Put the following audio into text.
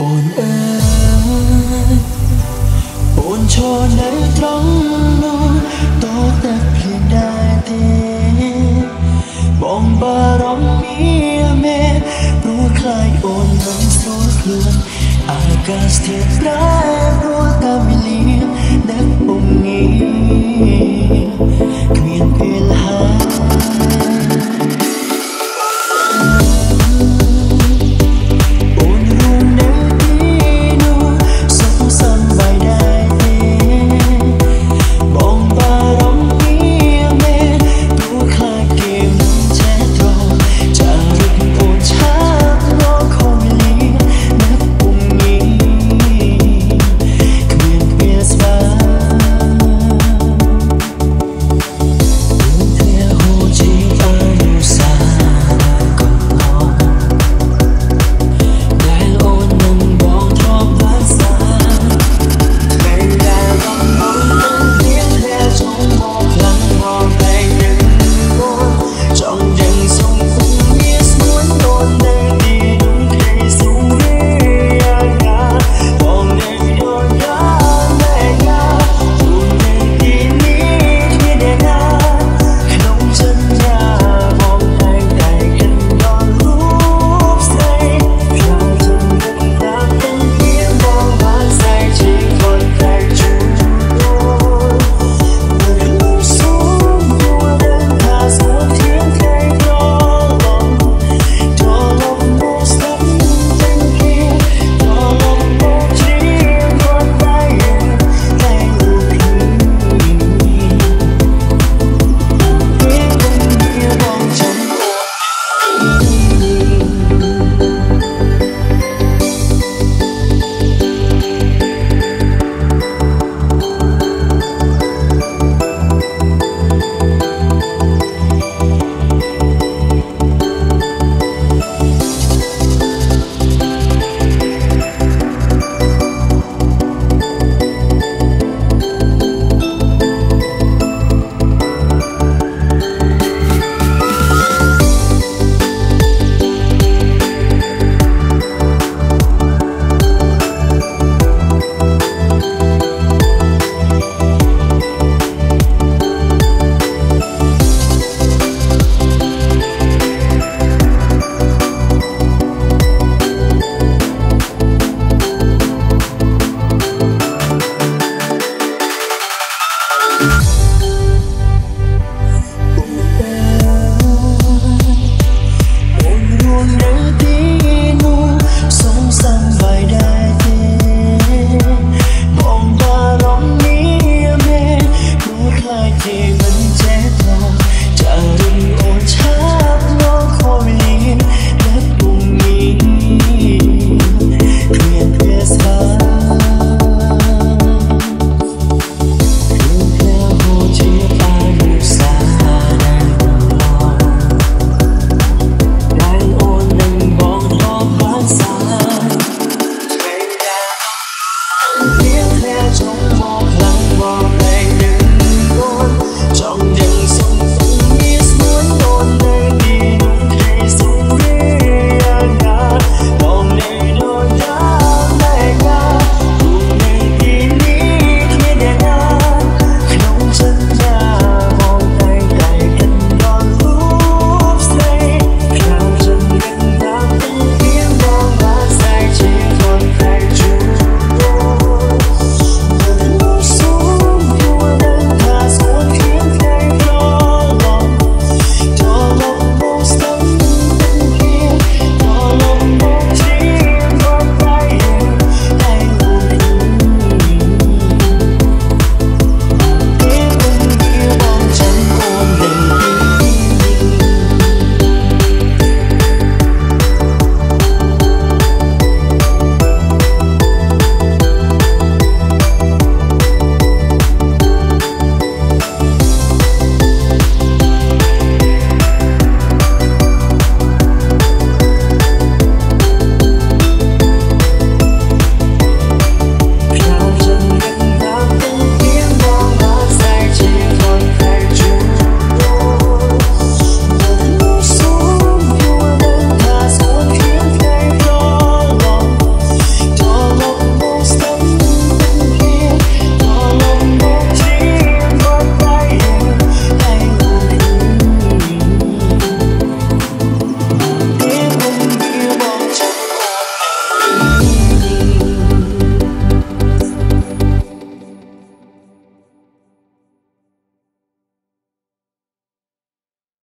អូនអើយអូនឈរនៅត្រង់នោះតោតែភ្លៀងដែរទេបងបារម្ភមានមែនព្រោះខ្លាចអូននឹងស្រួលខ្លួនអាកាសធាតុប្រែ